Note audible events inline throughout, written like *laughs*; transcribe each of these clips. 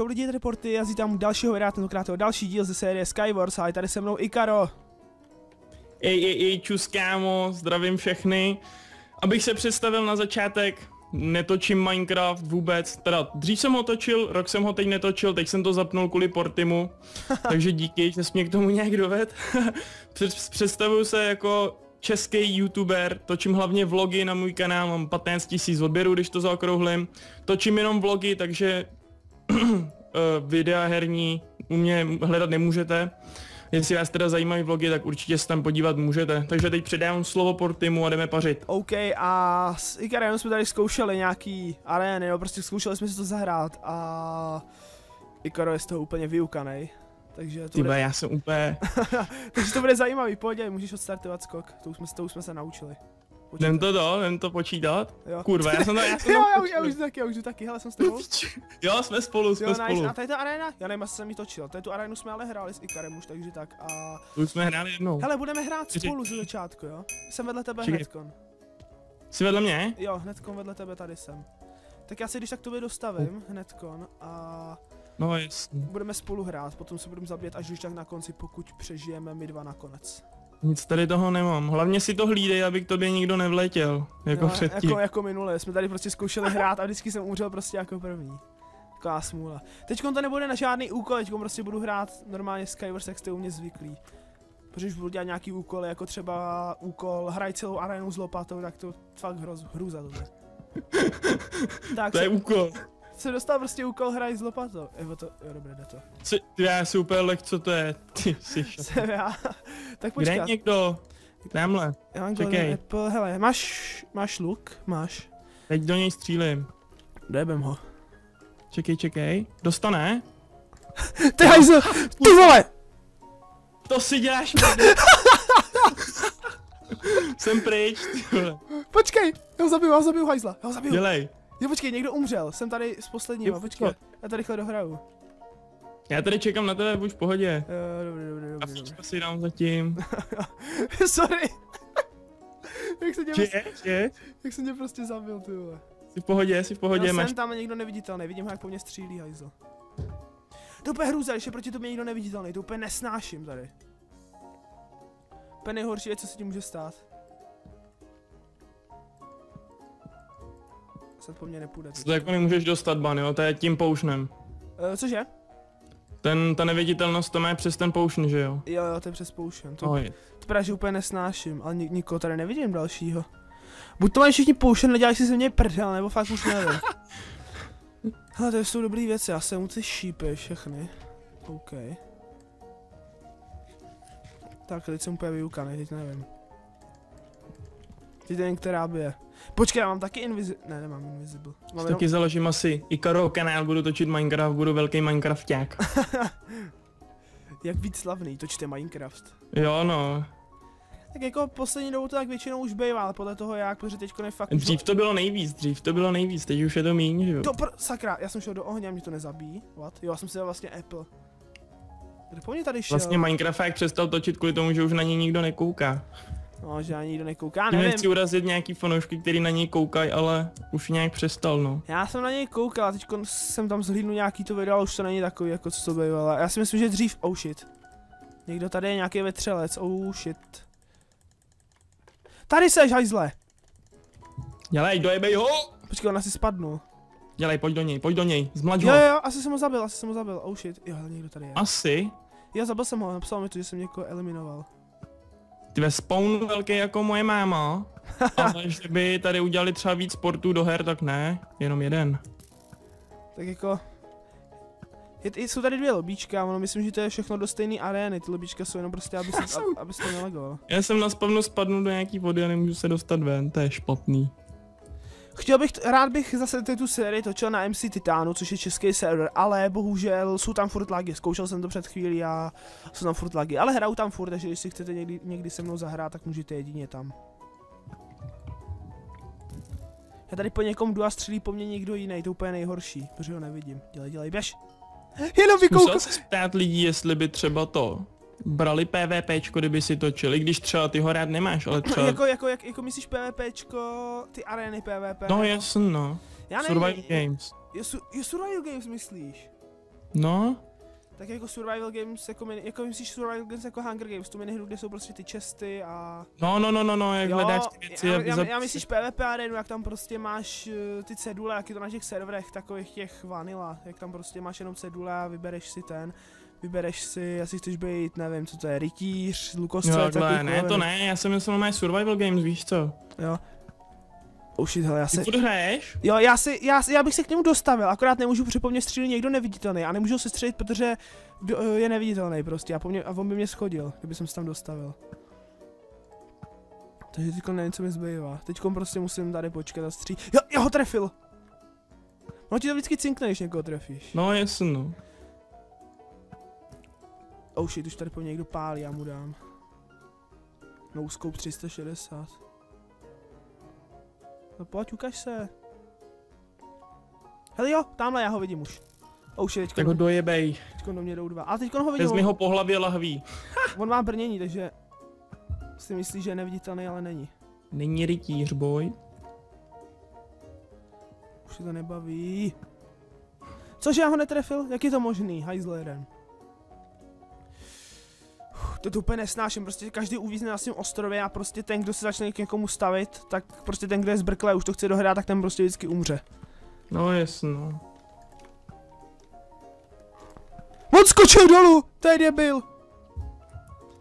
Čau lidi, tady Porty, já tam dalšího videa, tentokrát o další díl ze série Skywars a je tady se mnou Ikaro. Ej, ej, ej, čus kámo, zdravím všechny. Abych se představil na začátek, netočím Minecraft vůbec, teda dřív jsem ho točil, rok jsem ho teď netočil, teď jsem to zapnul kvůli Portimu, *laughs* takže díky, že jsi mě k tomu nějak doved. *laughs* Představuju se jako český youtuber, točím hlavně vlogy na můj kanál, mám 15 000 odběrů, když to zaokrouhlím. Točím jenom vlogy, takže videa herní u mě hledat nemůžete. Jestli vás teda zajímají vlogy, tak určitě se tam podívat můžete. Takže teď předávám slovo Portimu a jdeme pařit. OK, a s Ikarem jsme tady zkoušeli nějaký arény, no prostě zkoušeli jsme si to zahrát a Ikaro je z toho úplně vyukanej. Takže to Tyba, bude... já jsem úplně... *laughs* Takže to bude zajímavý, pojď, můžeš odstartovat skok, to už jsme, to už jsme se naučili. Jdem to do, jdem to počítat? Jo. Kurva, já jsem to, já jsem *laughs* jo, já už, já už taky, já už jdu taky, hele, jsem s tebou. *laughs* Jo, jsme spolu, jsme Jo, spolu. nice. A tady ta arena? Já nevím, jestli jsem ji točil. Tady tu arénu jsme ale hráli s Ikarem už, takže tak. A... Tu jsme hráli jednou. Hele, budeme hrát spolu ze začátku, jo? Jsem vedle tebe Čekej. hnedkon. Jsi vedle mě? Jo, hnedkon vedle tebe tady jsem. Tak já se když tak tobě dostavím hnedkon a No jasně. budeme spolu hrát, potom se budeme zabít až už tak na konci, pokud přežijeme my dva nakonec. Nic tady toho nemám. Hlavně si to hlídej, aby k tobě nikdo nevletěl. Jako jo, předtím. jako, jako minule, jsme tady prostě zkoušeli hrát a vždycky jsem umřel prostě jako první. Taková smůla. Teď to nebude na žádný úkol, teď prostě budu hrát normálně Skywars, jak jste u mě zvyklí. Protože už budu dělat nějaký úkoly, jako třeba úkol hraj celou arénu s lopatou, tak to fakt hroz, hrůza to bude. *laughs* tak To je úkol. Jsem dostal prostě úkol hraj s lopatou. Jo, to, jo, dobré, jde to. Jsi, ty, já si úplně lek, co to je. *laughs* Ty jsi. Jsem já. *laughs* tak Kde počkat. někdo? Tamhle. Já mám Čekej. Apple, hele, máš, máš luk? Máš. Teď do něj střílím. Debem ho. Čekej, čekej. Dostane? *laughs* Ty hajzl, ty vole! To si děláš. Jsem pryč, ty vole. Počkej, já ho zabiju, já ho zabiju hajzla, já ho zabiju. Dělej. Jo, počkej, někdo umřel, jsem tady s posledním, Jo, počkej, já tady rychle dohraju. Já tady čekám na tebe, buď v pohodě. Jo, dobrý, dobrý, A dobrý, dobrý. fíčko si dám zatím. *laughs* Sorry. *laughs* jak, se tě, Že, prostě, že? jak jsem tě prostě zabil, ty vole. Jsi v pohodě, jsi v pohodě, Já máš... jsem tam někdo neviditelný, vidím ho, jak po mně střílí hajzl. To je úplně hrůza, když je proti tobě někdo neviditelný, to úplně nesnáším tady. Úplně nejhorší je, co se ti může stát. Se po mně nepůjde. To jako nemůžeš dostat ban, jo, to je tím poušnem. Uh, cože? Ten, ta neviditelnost to má přes ten poušn, že jo? Jo, jo, to je přes poušen. To, Oj. to právě, že úplně nesnáším, ale nik- nikoho tady nevidím dalšího. Buď to mají všichni poušen, nedělají si ze mě prdel, nebo fakt už nevím. *laughs* Hele, to jsou dobrý věci, já jsem mu ty šípy všechny. OK. Tak, teď jsem úplně vyukaný, teď nevím. Nevím, která by je. Počkej, já mám taky invisible. Ne, nemám invisible. Mám jenom... Taky založím asi Ikaro kanál, budu točit Minecraft, budu velký Minecrafták. *laughs* Jak být slavný, točte Minecraft. Jo no, Tak jako poslední dobou to tak většinou už bývá, ale podle toho jak, protože teď je fakt... dřív to bylo nejvíc, dřív to bylo nejvíc, teď už je to míň, že jo? To pr... sakra, já jsem šel do ohně a mě to nezabíjí. What? Jo, já jsem si dal vlastně Apple. Kdo po mě tady šel? Vlastně Minecraft přestal točit kvůli tomu, že už na něj nikdo nekouká. No, že ani nikdo nekouká, nevím. nechci urazit nějaký fanoušky, který na něj koukají, ale už nějak přestal, no. Já jsem na něj koukal a teď jsem tam zhlídnul nějaký to video, ale už to není takový, jako co to bývalo. Já si myslím, že dřív, oh shit. Někdo tady je nějaký vetřelec, oh shit. Tady seš, hajzle! Dělej, dojebej ho! Počkej, on asi spadnul. Dělej, pojď do něj, pojď do něj, zmlaď Jo, ho. jo, jo, asi jsem ho zabil, asi jsem ho zabil, oh shit. Jo, ale někdo tady je. Asi. Jo, zabil jsem ho, napsal mi to, že jsem někoho eliminoval. Ty ve spawn velký jako moje máma, ale že by tady udělali třeba víc sportů do her, tak ne, jenom jeden. Tak jako... Je, jsou tady dvě lobíčka, ono myslím, že to je všechno do stejné arény, ty lobíčka jsou jenom prostě, aby, se, jsem- ab, aby to nelegoval. Já jsem na spavnu spadnul do nějaký vody a nemůžu se dostat ven, to je špatný. Chtěl bych, rád bych zase tu sérii točil na MC Titánu, což je český server, ale bohužel jsou tam furt lagy, zkoušel jsem to před chvílí a jsou tam furt lagy, ale hraju tam furt, takže když si chcete někdy, někdy se mnou zahrát, tak můžete jedině tam. Já tady po někom jdu a střílí po mně někdo jiný, to úplně nejhorší, protože ho nevidím. Dělej, dělej, běž! Jenom vykoukal! Musel se ptát lidí, jestli by třeba to brali PvPčko, kdyby si točili, když třeba ty ho rád nemáš, ale třeba... jako, jako, jak, jako myslíš PvPčko, ty arény PvP? No jasno, no. Já nevím, Survival Games. Jo, su, jo, Survival Games myslíš? No, Tak jako survival games, jako, mini, jako myslíš survival games jako Hunger Games, tu minihru, kde jsou prostě ty česty a... no, no, no, no, no, jak Jo, hledáš ty věci, já, já, já, myslíš PvP arenu, jak tam prostě máš uh, ty cedule, jak je to na těch serverech, takových těch vanilla, jak tam prostě máš jenom cedule a vybereš si ten, vybereš si, jestli chceš být, nevím, co to je, rytíř, lukostřelec, takhle, takový ne, to ne, já jsem myslel na survival games, víš co? Jo. Oh shit, hele, já Ty se... furt hraješ? Jo, já, si, já, si- já bych se k němu dostavil, akorát nemůžu, protože po mně střílí někdo neviditelný a nemůžu se střelit, protože eh, je neviditelný prostě a, po mně, a on by mě schodil, kdyby jsem se tam dostavil. Takže teďko nevím, co mi zbývá. Teďko prostě musím tady počkat a stří... Jo, já ho trefil! No ti to vždycky cinkne, když někoho trefíš. No, jasno. no. Oh shit, už tady po mě někdo pálí, já mu dám. No scope 360. No pojď, ukaž se. Hele jo, tamhle já ho vidím už. Oh shit, Tak teďko, ho dojebej. teďko do mě jdou dva. A teďko ho vidím, Vezmi ho po hlavě lahví. on má brnění, takže si myslí, že je neviditelný, ale není. Není rytíř, boj. Už se to nebaví. Cože já ho netrefil? Jak je to možný? Hajzl jeden. Uf, To to úplně nesnáším, prostě každý uvízne na svém ostrově a prostě ten, kdo se začne k někomu stavit, tak prostě ten, kdo je zbrklé, už to chce dohrát, tak ten prostě vždycky umře. No, jasno. On skočil dolů! To je debil!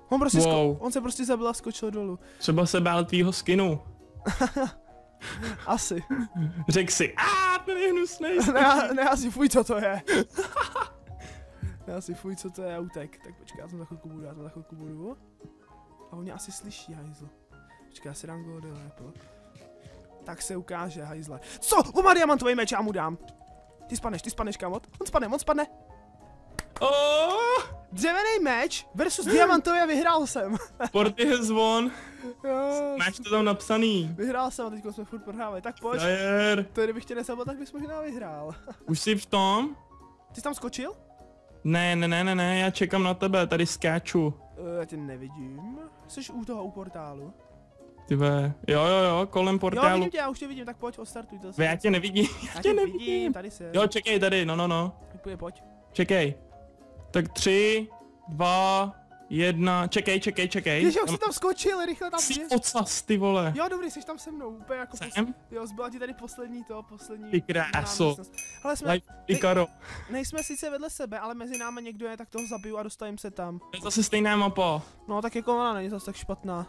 On, prostě Wow. on se prostě zabil a skočil dolů. Třeba se bál tvýho skinu. *laughs* Asi. Řekl si, a ten je hnusnej. ne, ne, asi fuj, co to je. *laughs* ne, asi fuj, co to je, utek. Tak počkej, já tam za chvilku budu, já tam za chvilku budu. A on mě asi slyší, hajzl. Počkej, já si dám golden apple. Tak se ukáže, hajzle. Co? On má diamantový meč, já mu dám. Ty spadneš, ty spadneš, kamot. On spadne, on spadne. Oh, Dřevěný meč versus diamantový a vyhrál jsem. *laughs* Porty has won. jo, Máš to tam napsaný. vyhrál jsem a teď jsme furt prohrávali. Tak pojď. Frajer. To kdybych tě nesabil, tak bys možná vyhrál. Už jsi v tom? Ty jsi tam skočil? Ne, ne, ne, ne, ne, já čekám na tebe, tady skáču. Uh, já tě nevidím. Jsi u toho, u portálu. Ty ve. Jo, jo, jo, kolem Jo, portálu. vidím tě, já už tě vidím, tak pojď, odstartuj to. Ve, já tě nevidím, *laughs* já já tě tě vidím, nevidím. tady se. Jo, čekej tady, no, no, no. Pojď, pojď. Čekej. Tak tři, dva, jedna, čekej, čekej, čekej. Ježi, jak jsi tam skočil, rychle tam Jsi ocas, ty vole. Jo, dobrý, jsi tam se mnou, úplně jako. Jsem? Jo, zbyla ti tady poslední to, poslední... Ty kráso. Ale jsme, Life Ikaro. nejsme sice vedle sebe, ale mezi námi někdo je, tak toho zabiju a dostavím se tam. To je zase stejná mapa. No, tak jako ona není zase tak špatná.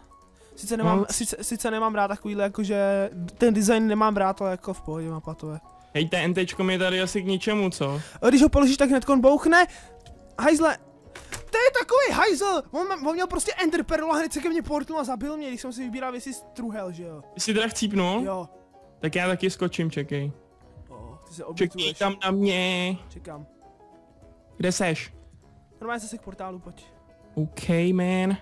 Sice nemám, No. sice, sice nemám rád takovýhle, jakože ten design nemám rád, ale jako v pohodě mapa to je. Hej, TNTčko mi je tady asi k ničemu, co? A když ho položíš, tak hned bouchne. Hajzle, to je takový hajzl! On, on měl prostě ender perlu a hned se ke mně portnul a zabil mě, když jsem si vybíral věci z truhel, že jo? Ty jsi teda chcípnul? Jo. Tak já taky skočím, čekej. O, ty se Čekej tam na mě. Čekám. Kde seš? Normálně zase k portálu, pojď. OK, man.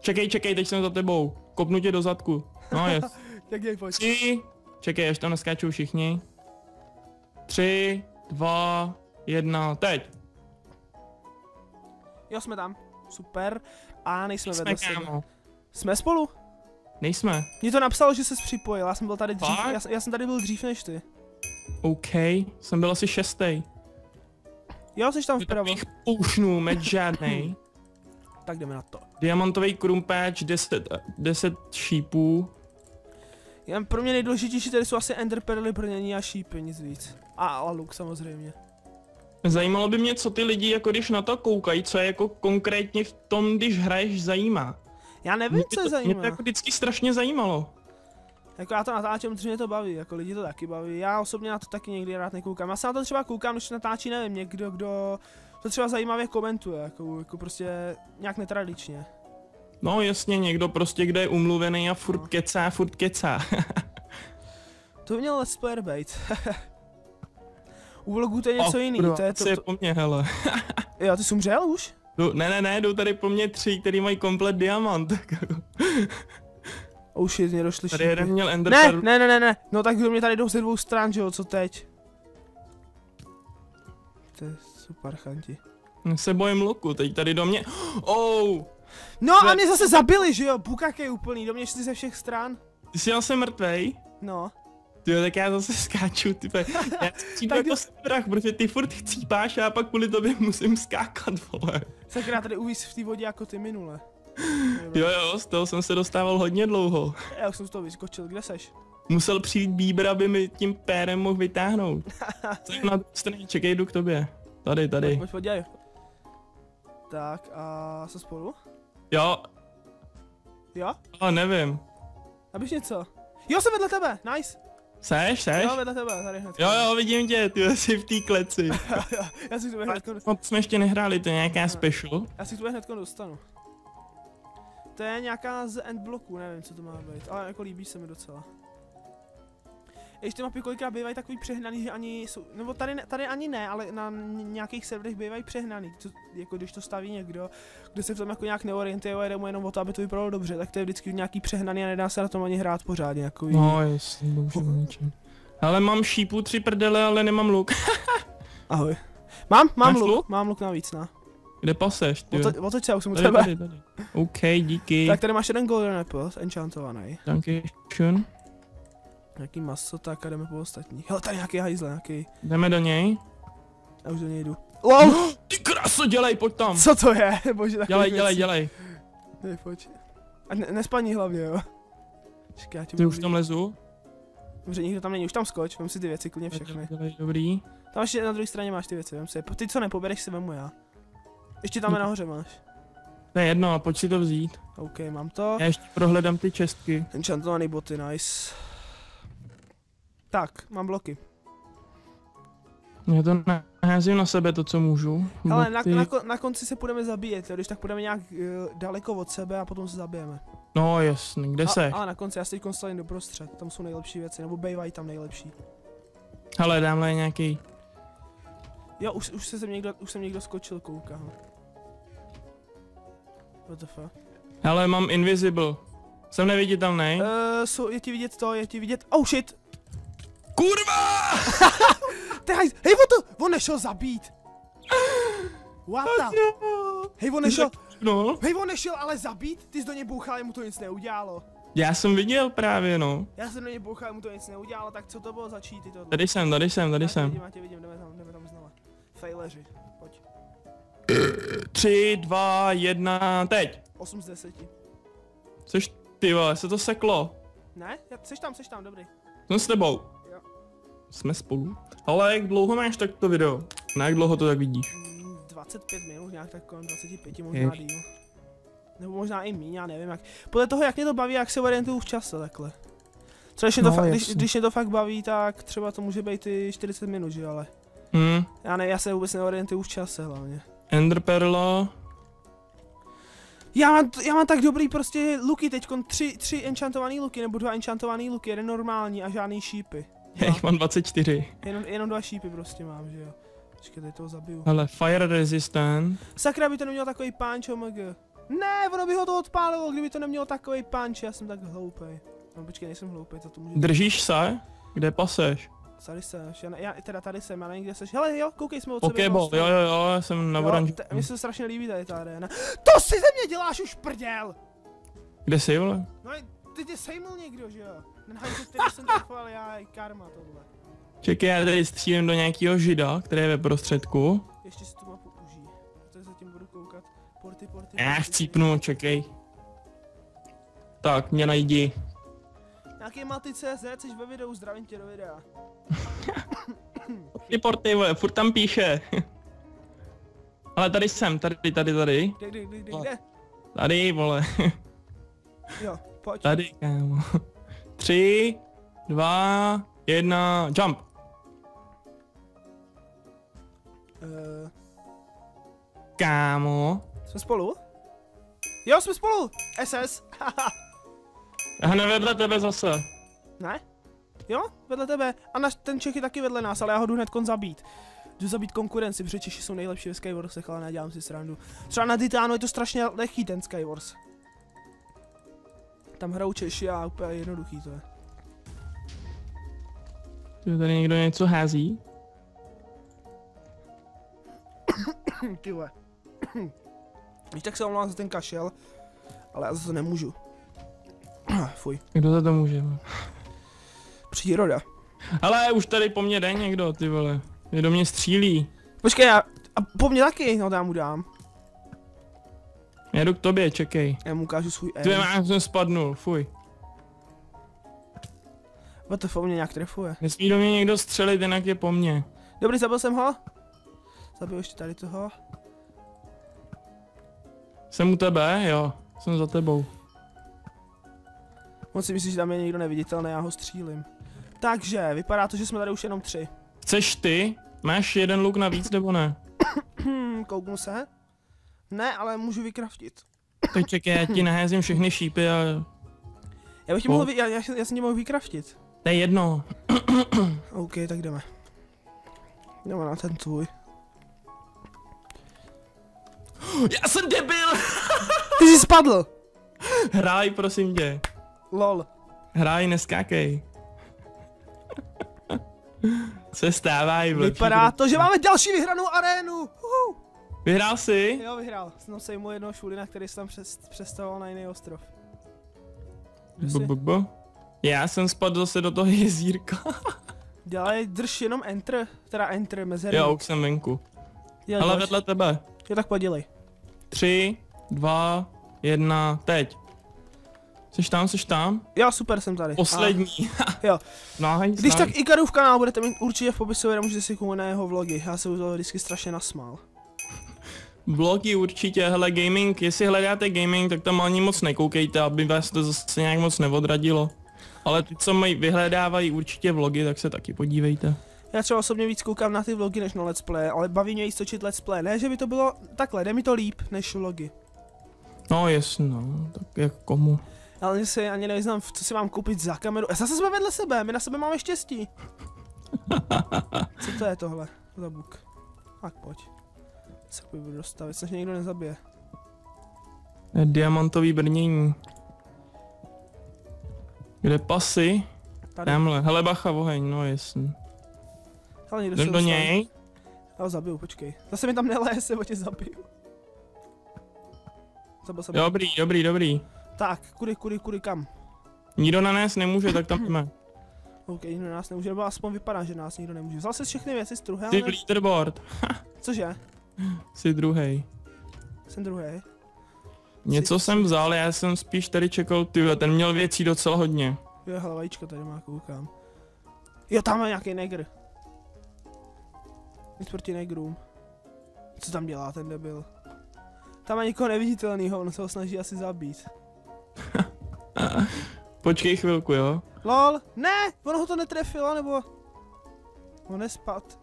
Čekej, čekej, teď jsem za tebou. Kopnu tě do zadku. No *laughs* je. Jak jej, pojď. Tři. Čekej, až tam naskáčou všichni. Tři, dva, jedna, teď. Jo, jsme tam. Super. A nejsme Jsme vedle sebe. Jsme spolu? Nejsme. Mně to napsalo, že se připojil, já jsem byl tady dřív, já, já jsem tady byl dřív než ty. OK, jsem byl asi šestý. Jo, jsi tam vpravo. Takových půšnů, meč žádnej. Tak jdeme na to. Diamantový krumpáč, 10, 10 šípů. Jen pro mě nejdůležitější tady jsou asi ender perly, brnění a šípy, nic víc. A, a luk samozřejmě. Zajímalo by mě, co ty lidi, jako když na to koukají, co je jako konkrétně v tom, když hraješ, zajímá. Já nevím, Mě co je to, mě zajímá. to jako vždycky strašně zajímalo. Jako já to natáčím, protože mě to baví, jako lidi to taky baví. Já osobně na to taky někdy rád nekoukám. Já se na to třeba koukám, když natáčí, nevím, někdo, kdo to třeba zajímavě komentuje, jako, jako prostě nějak netradičně. No jasně, někdo prostě, kde je umluvený a furt No. kecá, furt kecá. *laughs* To měl let's player být. *laughs* U vlogů to je něco O, jiný, kurva, to je co to, je to, po mně, hele. *laughs* jo, ty jsi umřel už? Jdu, ne, ne, ne, jdou tady po mně tři, který mají komplet diamant. *laughs* Oh shit, mě došly tady šípy. jeden měl ender Ne, ne, ne, ne, ne, no tak do mě tady jdou ze dvou stran, že jo, co teď? To je super, chanti. Se bojím luku, teď tady do mě. Oh, No a mě zase zabili, že jo, bukak je úplný, do mě šli ze všech stran. ty jsi asi mrtvej? No, Jo, tak já zase *laughs* skáču, ty. Já chcípu jako strach, protože ty furt chcípáš a já pak kvůli tobě musím skákat, vole. Sakra, tady uvíz v té vodě jako ty minule. *laughs* Jo, jo, z toho jsem se dostával hodně dlouho. Já už jsem z toho vyskočil, kde seš? Musel přijít Bíber, aby mi tím pérem mohl vytáhnout. *laughs* Jsem na straně, čekej, jdu k tobě. Tady, tady. Pojď, pojď, děj. Tak a se spolu? Jo, Jo? ale nevím. Napiš něco. Jo, jsem vedle tebe, nice. Seš, seš? Jo, vedle tebe, tady hned. Jo, jo, vidím tě, ty jsi v té kleci. *laughs* já si k tebe hned, No, jsme ještě nehráli, to je nějaká special. já si k tebe hned dostanu. To je nějaká z endbloku, nevím, co to má být, ale jako líbí se mi docela. Ještě mapy kolikrát bývají takový přehnaný, že ani jsou, nebo tady, tady ani ne, ale na nějakých serverech bývají přehnaný, co, jako když to staví někdo, kdo se v tom jako nějak neorientuje a jde mu jenom o to, aby to vypadalo dobře, tak to je vždycky nějaký přehnaný a nedá se na tom ani hrát pořádně, jako No, jestli bože o ničem. Ale mám šípu tři prdele, ale nemám luk. *laughs* Ahoj. Mám, mám Máš luk, luk? mám luk navíc, no. Kde paseš, ty? Otoč, otoč se, já už jsem u tebe. tady, tady. OK, díky. Tak tady máš jeden golden apple, enchantovaný. Danke schön. Nějaký maso, tak a jdeme po ostatní. Hele, tady nějaký hajzle, nějaký. Jdeme do něj. Já už do něj jdu. LOL! *gasps* Ty kraso, dělej, pojď tam. Co to je? *laughs* Bože, Dělej, dělej, dělej. Dej, pojď. A ne, nespaní hlavně, jo. Čekaj, já tě Ty už tam lezu. Dobře, nikdo tam není, už tam skoč, vem si ty věci, klidně všechny. Dělej, dobrý. Tam ještě na druhé straně máš ty věci, vem si. je. Ty, co nepobereš, si vemu já. Ještě tam je nahoře máš. To je jedno, pojď si to vzít. OK, mám to. Já ještě prohledám ty čestky. Enchantovaný boty, nice. Tak, mám bloky. Já to naházím na sebe, to co můžu. Ale na, na, na, konci se budeme zabíjet, jo, když tak budeme nějak uh, daleko od sebe a potom se zabijeme. No jasný, kde A, seš? ale na konci já si teď stavím doprostřed, tam jsou nejlepší věci, nebo bývají tam nejlepší. Hele, dámhle nějaký. Jo, už, už, se sem někdo, už jsem někdo skočil, koukám. What the fuck? Hele, mám invisible. Jsem neviditelný. Uh, jsou, je ti vidět to, je ti vidět, oh shit! Kurva! *laughs* Tehaj, hej, on to, on nešel zabít! What the, hej, on nešel, No, hej, on nešel ale zabít, ty jsi do něj bouchal, mu to nic neudělalo. já jsem viděl právě, no. Já jsem do něj bouchal, mu to nic neudělalo, tak co to bylo za cheaty tohle? Tady jsem, tady jsem, tady já jsem. vidím, já tě vidím, jdeme tam, jdeme tam znova. Faileři, pojď. Tři, dva, jedna, teď. 8 z 10. Což ty vole, se to seklo. Ne? Já, seš tam, seš tam, dobrý. Jsem s tebou. Jsme spolu. Ale jak dlouho máš tak to video? Na jak dlouho to tak vidíš? Mm, 25 minut, nějak tak kolem 25, možná díl. Nebo možná i míň, já nevím jak. Podle toho, jak mě to baví, jak se orientuju v čase takhle. Třeba když, mě to No, fakt, když, když mě to fakt baví, tak třeba to může být i 40 minut, že ale Hm, já ne, já se vůbec neorientuju v čase hlavně. Ender Perla. Já mám, já mám tak dobrý prostě luky teď, tři, tři enchantovaný luky, nebo dva enchantovaný luky, jeden normální a žádný šípy. *laughs* Já jich mám 24. Jenom, jenom dva šípy prostě mám, že jo. Počkej, teď toho zabiju. Hele, Fire Resistant. Sakra by to nemělo takový punch, omg. Ne, ono by ho to odpálilo, kdyby to nemělo takový punch, já jsem tak hloupej. No počkej, nejsem hloupej, to to může... Držíš se? Kde paseš? Tady seš, já, ne, já teda tady jsem, já nevím, kde seš. Hele jo, koukej, jsme od sebe. Pokéball, dva jo jo jo, já jsem na oranži. Mně se strašně líbí tady ta arena. *gasps* To si ze mě děláš už prděl! Kde jsi, vole? No ty tě sejmul někdo, že jo? Ten hajzl, který jsem trefoval já, je karma tohle. Čekaj, já tady střílím do nějakého žida, který je ve prostředku. Ještě si tu mapu užij. Tak zatím budu koukat. Porty, porty. Já porty, chcípnu, čekej. Tak, mě najdi. Nějaký Malty.cz, jsi ve videu, zdravím tě do videa. Ty porty, vole, furt tam píše. Ale tady jsem, tady, tady, tady. Kde, kde, kde, kde, kde? Tady, vole. Jo, pojď. Tady, kámo. *laughs* Tři, dva, jedna, jump. Uh, Kámo. jsme spolu? Jo, jsme spolu! SS! Já *laughs* hned vedle tebe zase. ne? Jo, vedle tebe. A naš, ten Čech je taky vedle nás, ale já ho jdu hned zabít. Jdu zabít konkurenci, protože Češi jsou nejlepší ve Skywarsech, ale nedělám si srandu. Třeba na Titánu je to strašně lehký ten Skywars. Tam hrajou Češi a úplně jednoduchý to je. Tu tady někdo něco hází. *coughs* Ty vole. *coughs* Víš, tak se omlouvám za ten kašel, ale já zase nemůžu. *coughs* Fuj. Kdo za to může? Příroda. Ale už tady po mně jde někdo, ty vole. Je do mě střílí. Počkej, já, a po mně taky, no dám mu dám. Já jdu k tobě, čekej. Já mu ukážu svůj Ty aim. mám, jsem spadnul, fuj. What the fuck, mě nějak trefuje. Nesmí do mě někdo střelit, jinak je po mně. Dobrý, zabil jsem ho. Zabil ještě tady toho. Jsem u tebe, jo. Jsem za tebou. On si myslí, že tam je někdo neviditelný, já ho střílím. Takže, vypadá to, že jsme tady už jenom tři. Chceš ty? Máš jeden luk navíc nebo ne? Kouknu se. Ne, ale můžu vykraftit. Tak čekaj, já ti naházím všechny šípy a... Já bych ti mohl, vy- já, já, já jsem tě mohl vykraftit. To je jedno. OK, tak jdeme. Jdeme na ten tvůj. Já jsem debil! *laughs* Ty jsi spadl! Hraj, prosím tě. Lol. Hraj, neskákej. *laughs* Se vlčí. Vypadá to, že máme další vyhranou arénu! Vyhrál jsi? Jo, vyhrál. Jsem sejmu jednoho šulina, který se tam přes, přestavoval na jiný ostrov. Bu. Já jsem spadl zase do toho *laughs* jezírka. Dělej, drž jenom enter, teda enter, mezerník. Jo, už jsem venku. Dělej, Ale vedle tebe. Jo, tak podělej. Tři, dva, jedna, teď. Jsi tam, jsi tam? Jo, super, jsem tady. Poslední. *laughs* jo. Nice, Když nice. tak Ikarův kanál budete mít určitě v popisu, videa, můžete si kouknout na jeho vlogy. Já se u toho vždycky strašně nasmál. Blogy určitě, hele gaming, jestli hledáte gaming, tak tam ani moc nekoukejte, aby vás to zase nějak moc neodradilo. Ale ty, co mají, vyhledávají určitě vlogy, tak se taky podívejte. Já třeba osobně víc koukám na ty vlogy než na let's play, ale baví mě víc točit let's play. Ne, že by to bylo takhle, jde mi to líp než vlogy. No jasně, no, tak jak komu. Ale si ani neznám, co si mám koupit za kameru. A zase jsme vedle sebe, my na sebe máme štěstí. *laughs* Co to je tohle za buk? Tak pojď. Se budu dostavit, se někdo nezabije. Je diamantový brnění. Kde pasy? Tady. Tamhle, hele bacha, oheň, no jasně. Ale někdo Jdem se do dostal. něj? Já ho zabiju, počkej. Zase mi tam neleje, se ho tě zabiju. Zabil jsem. Dobrý, dobrý, dobrý. Tak, kudy, kudy, kudy, kam? Nikdo na nás nemůže, tak tam jdeme. *clears throat* OK, nikdo nás nemůže, nebo aspoň vypadá, že nás nikdo nemůže. Vzal jsi všechny věci z druhé, ale... v leaderboard, Cože? Jsi druhý. Jsem druhý. Něco jsem vzal, já jsem spíš tady čekal, ty ten měl věcí docela hodně. Jo, hele, vajíčko tady má, koukám. Jo, tam je nějaký negr. Nic proti negrům. Co tam dělá ten debil? Tam je nikoho neviditelného, on se ho snaží asi zabít. *laughs* Počkej chvilku, jo. LOL, ne, ono ho to netrefilo, nebo... On nespad.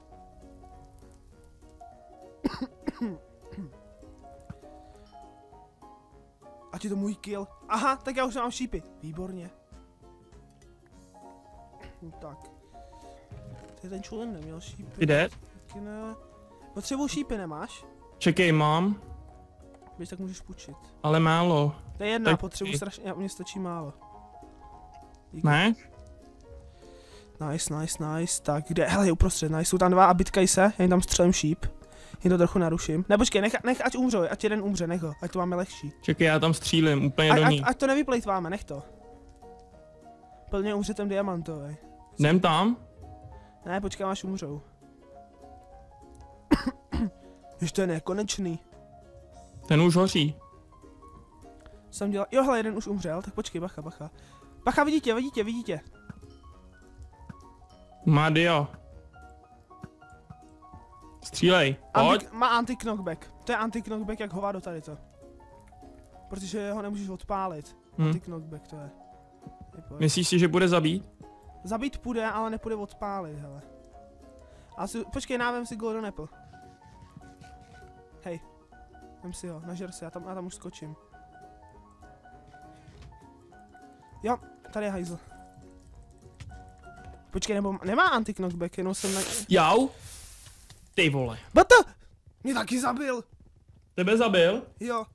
Ať je to můj kill. Aha, tak já už mám šípy. Výborně. No tak. Ty ten čulen neměl šípy. Jde? Taky ne. Potřebuji šípy, nemáš? Čekej, mám, Víš, tak můžeš půjčit. ale málo. To je jedna, Tak potřebuji strašně, já- mně stačí málo. Díky. Ne? Nice, nice, nice. Tak kde? Hele, je uprostřed, nice. Jsou tam dva a bitkaj se, já jim tam střelím šíp. Jen to trochu naruším. Ne, počkej, nech, nech ať umřou, ať jeden umře, nech ho, ať to máme lehčí. Čekej, já tam střílím, úplně Ať, do ať, ní. ať to nevyplejtváme, nech to. Plně umře ten diamantový. Jdem tam? Ne, počkám, až umřou. *coughs* Ještě to je nekonečný. Ten už hoří. Jsem dělal, jo, hele, jeden už umřel, tak počkej, bacha, bacha. Bacha, vidíte, vidíte, vidíte. Má dio. Střílej, pojď. Anti, má anti-knockback. To je anti-knockback jak hovado tady to. Protože ho nemůžeš odpálit. Hm. Anti-knockback to je. Pojď. Myslíš si, že bude zabít? Zabít půjde, ale nepůjde odpálit, hele. A si, počkej, návem si Golden Apple. Hej. Vem si ho, nažer si, já tam, já tam už skočím. Jo, tady je hajzl. Počkej, nebo nemá anti-knockback, jenom jsem na... Jau. Ty vole. Bata! Mě taky zabil. Tebe zabil? Jo.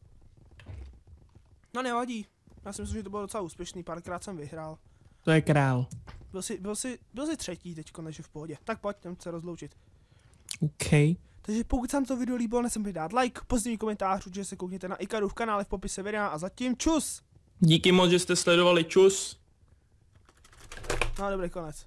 No nevadí. Já si myslím, že to bylo docela úspěšný, párkrát jsem vyhrál. To je král. Byl jsi, byl jsi, byl jsi třetí teď, než v pohodě. Tak pojď, jdem se rozloučit. OK. Takže pokud se vám to video líbilo, nesem dát like, pozitivní komentář, určitě se koukněte na Ikaru v kanále v popise videa a zatím čus! Díky moc, že jste sledovali, čus! No dobrý konec.